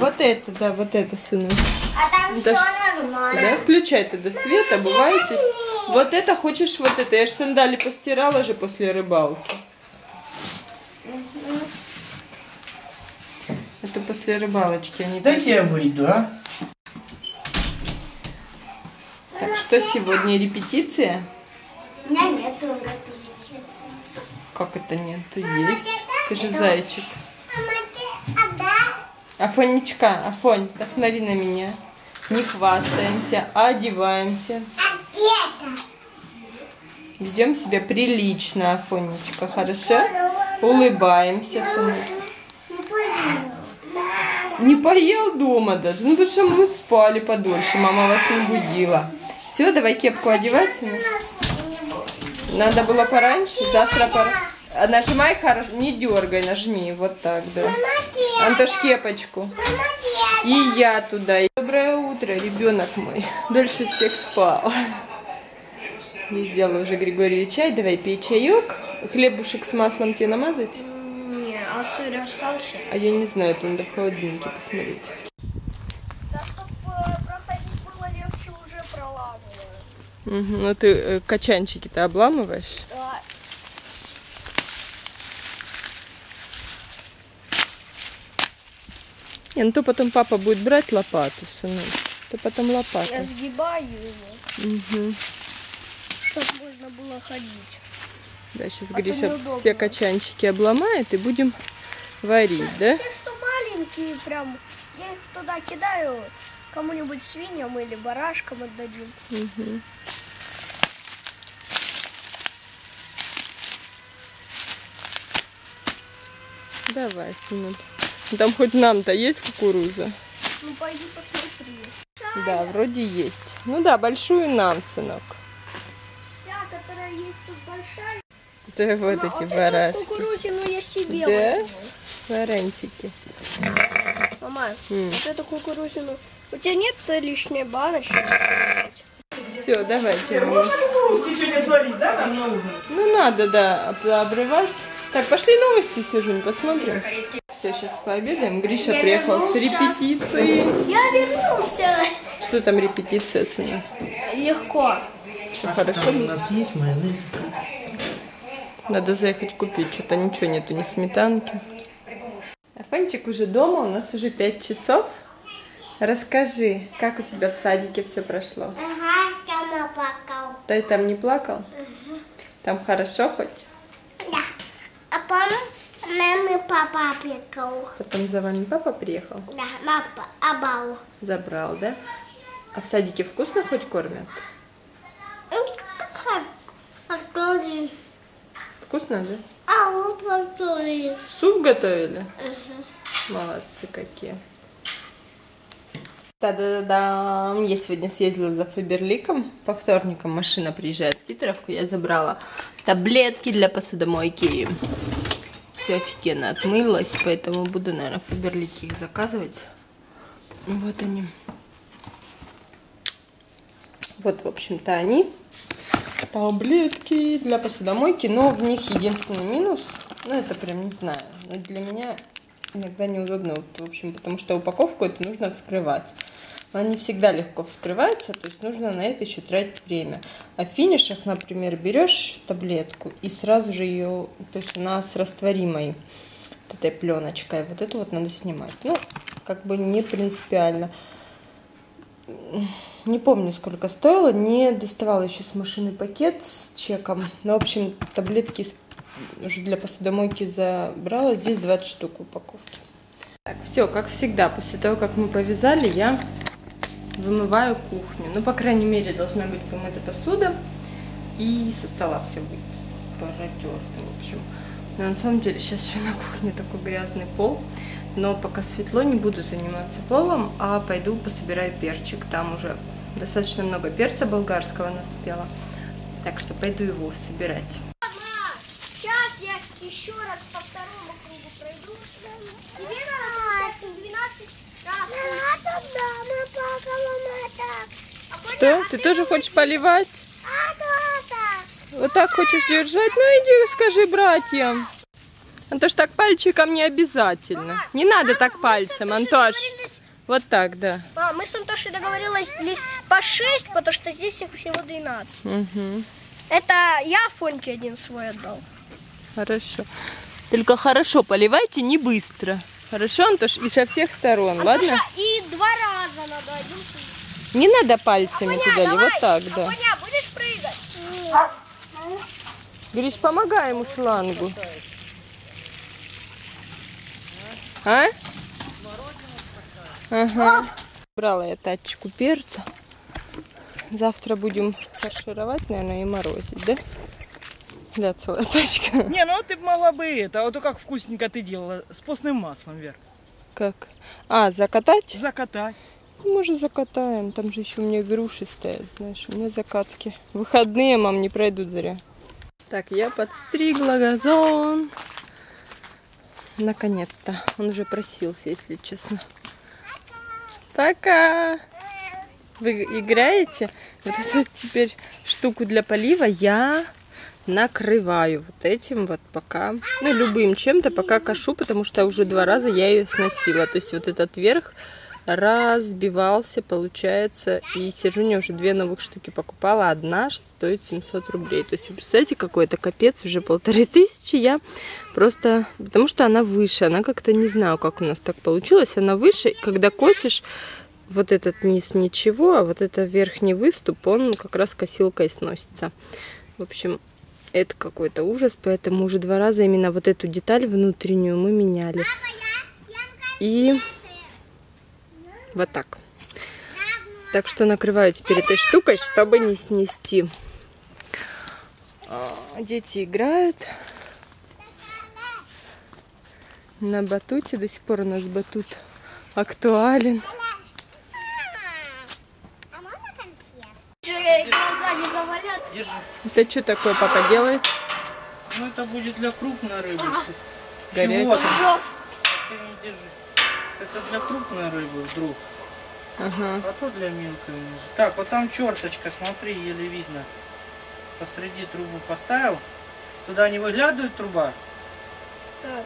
Вот это, да, вот это, сынок. А там Да все Да, нормально. включай тогда свет, обувайтесь. Вот это хочешь, вот это. Я же сандали постирала же после рыбалки. Это после рыбалочки они Дайте я выйду, а? Так, что сегодня репетиция? У меня нету репетиции. Как это нет? Ты есть. Ты же зайчик. Афонечка, Афонь, посмотри на меня. Не хвастаемся, а одеваемся. Ведем себя прилично, Афонечка, хорошо? Улыбаемся, сынок. Не поел дома даже, ну потому что мы спали подольше, мама вас не будила. Все, давай кепку одевать. Надо было пораньше, завтра пора. Нажимай хорошо, не дергай, нажми, вот так, да. Антош, кепочку. И я туда. Доброе утро, ребенок мой. Дольше всех спал. Я сделала уже Григорию чай. Давай пей чаек. Хлебушек с маслом тебе намазать? Не, а сыр остался? А я не знаю, это надо в холодильнике посмотреть. Да, чтобы проходить было легче, уже проламываю. Мгм, Ну ты э, качанчики-то обламываешь? Да. Не, ну то потом папа будет брать лопату, сынок. То потом лопату. Я сгибаю его, Мгм. чтобы можно было ходить. Да, сейчас А Гриша все качанчики обломает и будем варить, да? Все, что маленькие, прям, я их туда кидаю, кому-нибудь свиньям или барашкам отдадим. Мгм. Давай, сынок. Ну, Там хоть нам-то есть кукуруза? Ну, пойди посмотри. Да, вроде есть. Ну да, большую нам, сынок. Вся, которая есть тут большая. Это вот Ну, эти вот барашки. кукурузину я себе Да? возьму. Варенчики. Мама, М. вот эту кукурузину. У тебя нет лишней баночки? Все, давайте. мы- Ты сегодня сварить, да, нам на ужин? Ну надо, да, об- обрывать. Так, пошли новости, Сижунь, посмотрим. Все, сейчас пообедаем. Гриша Я приехал с вернулся. репетиции. Я вернулся. Что там репетиция, сына? Легко. Все А хорошо? там у нас есть майонез? Надо заехать купить. Что-то ничего нету, ни сметанки. Афончик уже дома, у нас уже 5 часов. Расскажи, как у тебя в садике все прошло? Ага, там плакал. Ты там не плакал? Там хорошо хоть? Да. А потом мама и папа плакал. Потом за вами папа приехал? Да, папа обал. Забрал, да? А в садике вкусно хоть кормят? Открыли. Вкусно, да? А вы повторили. Суп готовили? Молодцы какие. Да-да-да, я сегодня съездила за Фаберликом. По вторникам машина приезжает в Титровку. Я забрала таблетки для посудомойки. Все офигенно отмылось, поэтому буду, наверное, в Фаберлике их заказывать. Вот они. Вот, в общем-то, они. Таблетки для посудомойки, но в них единственный минус, ну это прям не знаю, но для меня иногда неудобно, вот, в общем, потому что упаковку это нужно вскрывать. Не всегда легко вскрывается, то есть нужно на это еще тратить время. А в финишах, например, берешь таблетку и сразу же ее, то есть она с растворимой вот этой пленочкой, вот эту вот надо снимать. Ну, как бы не принципиально. Не помню, сколько стоило, не доставала еще с машины пакет с чеком. Ну, в общем, таблетки уже для посудомойки забрала. Здесь 20 штук в упаковке. Так, все, как всегда, после того, как мы повязали, я вымываю кухню. Ну, по крайней мере, должна быть помыта посуда. И со стола все будет протерто, в общем. Но на самом деле сейчас еще на кухне такой грязный пол. Но пока светло, не буду заниматься полом, а пойду пособираю перчик. Там уже достаточно много перца болгарского наспела. Так что пойду его собирать. Сейчас я еще раз по второму кругу пройду. Тебе надо получается 12 раз. Да, да, мы плакала Что? Ты тоже хочешь поливать? Вот так хочешь держать? Ну иди скажи братьям. Антош, так пальчиком не обязательно. Не надо так пальцем, Антош. Вот так, да. А, мы с Антошей договорились по 6, потому что здесь их всего 12. Угу. Это я Фоньке один свой отдал. Хорошо. Только хорошо поливайте, не быстро. Хорошо, Антош? И со всех сторон, ладно? Антоша, и два раза надо один. Не надо пальцами Афоня, туда, давай. вот так, да. Афоня, будешь прыгать? Гриш, помогай ему шлангу. А? Ага. Брала я тачку перца. Завтра будем фаршировать, наверное, и морозить, да? Для целая тачка. Не, ну ты могла бы это, а то как вкусненько ты делала, с постным маслом, Вер. Как? А, закатать? Закатать. Может, закатаем. Там же еще у меня груши стоят, знаешь. У меня закатки. Выходные, мам, не пройдут зря. Так, я подстригла газон. Наконец-то. Он уже просился, если честно. Пока. Вы играете? Вот эту теперь штуку для полива я накрываю вот этим вот пока, ну, любым чем-то, пока кашу, потому что уже два раза я ее сносила. То есть вот этот верх разбивался, получается, и Сержуня уже две новых штуки покупала, одна стоит 700 рублей. То есть, вы представляете, какой это капец, уже полторы тысячи я просто, потому что она выше, она как-то, не знаю, как у нас так получилось, она выше, когда косишь, вот этот низ ничего, а вот это верхний выступ, он как раз косилкой сносится. В общем, это какой-то ужас, поэтому уже два раза именно вот эту деталь внутреннюю мы меняли. И вот так. Так что накрываю теперь этой штукой, чтобы не снести. А, Дети играют на батуте. До сих пор у нас батут актуален. Держи. Это что такое папа делает? Ну это будет для крупной рыбы. Горячий. Держи. Это для крупной рыбы вдруг, Ага. а то для мелкой внизу. Так, вот там черточка, смотри, еле видно. Посреди трубу поставил. Туда не выглядывает труба? Так.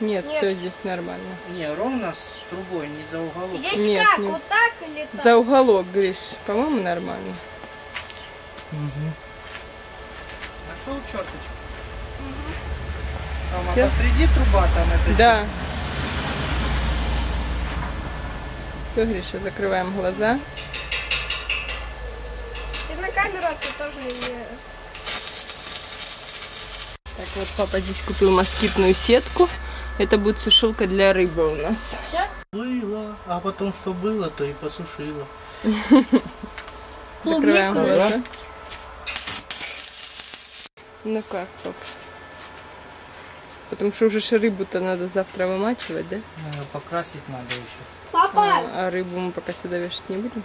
Нет, Нет. все здесь нормально. Не, ровно с трубой, не за уголок. Здесь Нет, как? не- Вот так или так? За уголок, Гриш. По-моему, нормально. Нашел черточку? Там, а посреди труба там это Да. Все, Гриша, закрываем глаза. Ты на камеру ты тоже не... Так, вот папа здесь купил москитную сетку. Это будет сушилка для рыбы у нас. Все? Было, а потом что было, то и посушило. Закрываем глаза. Ну как, пап? Потому что уже ж рыбу-то надо завтра вымачивать, да? Наверное, покрасить надо еще. Папа! А, а рыбу мы пока сюда вешать не будем?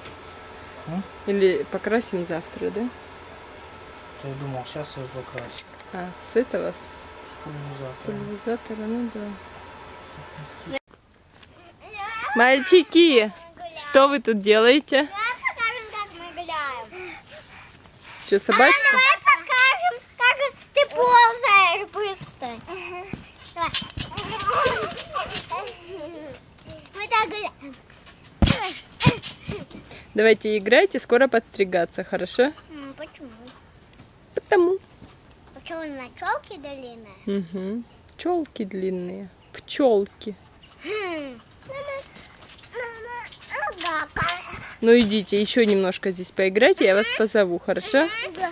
М? Или покрасим завтра, да? Я думал, сейчас ее покрасить. А, с этого, с Пульверизатор. пульверизатора, ну да. Мальчики, что вы тут делаете? покажем, как мы гуляем. Что, собачка? Давай покажем, как ты ползаешь быстро. Мы так гуляем. Давайте играйте, скоро подстригаться, хорошо? М, Почему? Потому. Почему на челке длинная? Угу. Пчелки длинные. Пчелки. Хм. Ну идите, еще немножко здесь поиграйте, я вас позову, хорошо? Так,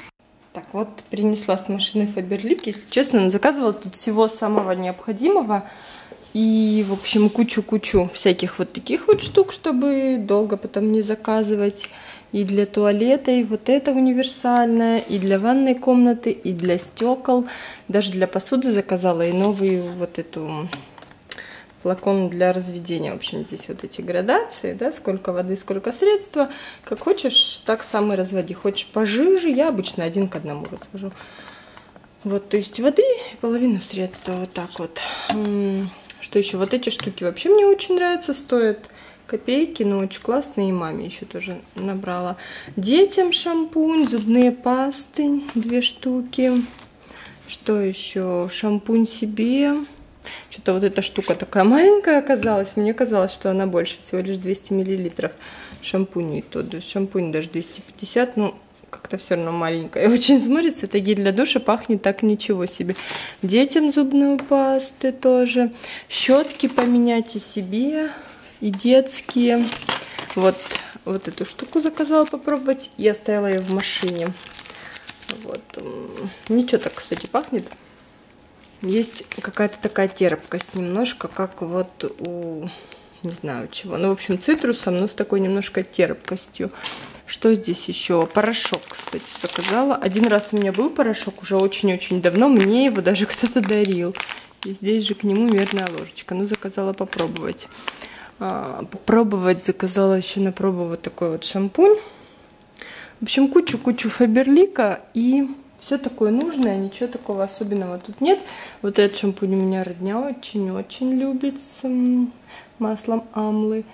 вот принесла с машины Фаберлик. Если честно, заказывала тут всего самого необходимого. И, в общем, кучу-кучу всяких вот таких вот штук, чтобы долго потом не заказывать. И для туалета, и вот это универсальное, и для ванной комнаты, и для стекол. Даже для посуды заказала и новую вот эту флакон для разведения. В общем, здесь вот эти градации, да, сколько воды, сколько средства. Как хочешь, так сам и разводи. Хочешь пожиже, я обычно один к одному развожу. Вот, то есть воды и половину средства, вот так вот. Что еще? Вот эти штуки вообще мне очень нравятся, стоят копейки, но очень классные. И маме еще тоже набрала. Детям шампунь, зубные пасты, две штуки. Что еще? Шампунь себе. Что-то вот эта штука такая маленькая оказалась. Мне казалось, что она больше, всего лишь 200 миллилитров шампунь. И то, шампунь даже 250, ну, как-то все равно маленькая. Очень смотрится. Это гель для душа, пахнет так ничего себе. Детям зубную пасты тоже. Щетки поменять и себе, и детские. Вот, вот эту штуку заказала попробовать. Я оставила ее в машине. Вот. Ничего так, кстати, пахнет. Есть какая-то такая терпкость немножко, как вот у, не знаю чего. Ну, в общем, цитрусом, но с такой немножко терпкостью. Что здесь еще? Порошок, кстати, заказала. Один раз у меня был порошок уже очень-очень давно. Мне его даже кто-то дарил. И здесь же к нему мерная ложечка. Ну, заказала попробовать. А, попробовать заказала еще на пробу вот такой вот шампунь. В общем, кучу-кучу фаберлика и все такое нужное, ничего такого особенного тут нет. Вот этот шампунь у меня родня очень-очень любит с маслом амлы.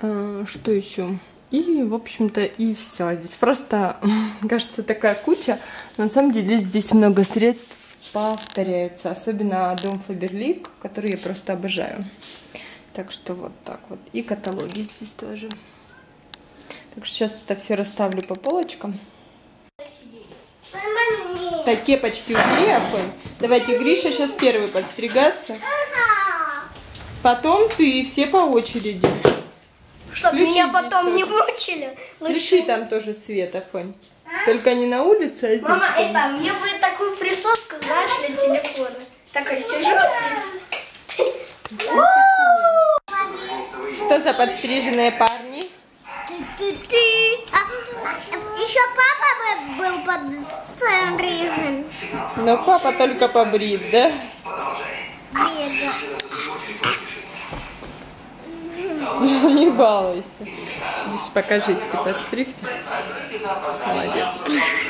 А, что еще? И, в общем-то, и все. Здесь просто, кажется, такая куча. На самом деле здесь много средств повторяется. Особенно Дом Фаберлик, который я просто обожаю. Так что вот так вот. И каталоги здесь тоже. Так что сейчас это все расставлю по полочкам. Так, кепочки убери, Афонь. Давайте, Гриша сейчас первый подстригаться. Потом ты, все по очереди. Чтобы меня потом не мучили. Включи там тоже свет, Афонь. Только не на улице, а здесь. Мама, это, мне бы такую присоску, знаешь, для телефона. Такой сижу здесь. Что за подстриженные парни? Еще папа был подстрижен. Но папа только побрит, да? Не балуйся. Лишь покажись, ты подстригся. Молодец.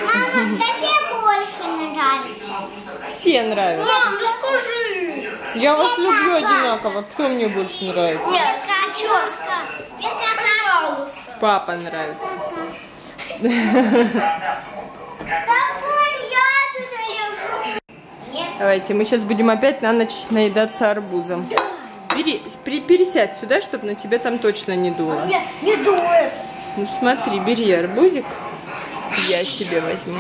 Мама, какие больше нравятся? Все нравятся. Мам, ну скажи. Я вас люблю одинаково. Кто мне больше нравится? Нет, прическа. Пожалуйста. Папа нравится. Да вон я тут лежу. Нет. Давайте, мы сейчас будем опять на ночь наедаться арбузом. Бери, при- пересядь сюда, чтобы на тебя там точно не дуло. Нет, не дует. Ну смотри, бери арбузик. Я себе возьму.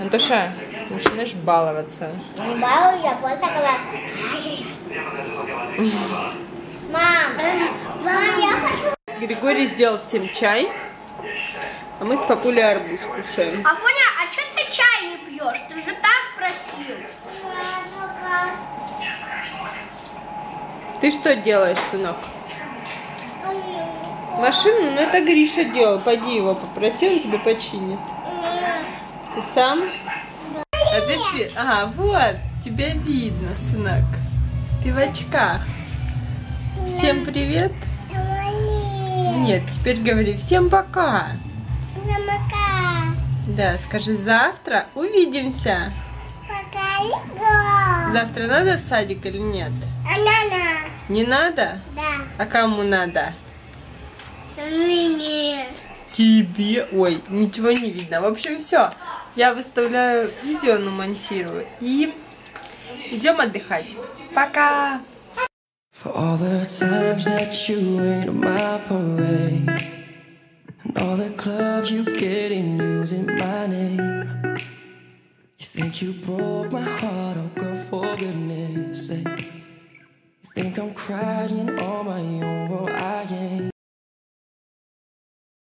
Антоша, начинаешь баловаться. Не балую, я просто говорю. Мам, мам, я хочу. Григорий сделал всем чай, а мы с папулей арбуз кушаем. Афоня, а что ты чай не пьешь? Ты же так просил. Ты что делаешь, сынок? Машину? Ну это Гриша делал. Пойди его попроси, он тебе починит. Ты сам? А ты свет... Ага, вот. Тебя видно, сынок. Ты в очках. Всем привет. Нет, теперь говори всем пока. Да, скажи завтра увидимся. Завтра надо в садик или нет? Не надо? Да. А кому надо? Нет. Тебе. Ой, ничего не видно. В общем, все. Я выставляю видео, намонтирую. И идем отдыхать. Пока! For all the times that you ain't my parade And all the clubs you get in using my name. You think you broke my heart, oh girl, for goodness sake. You think I'm crying on my own, well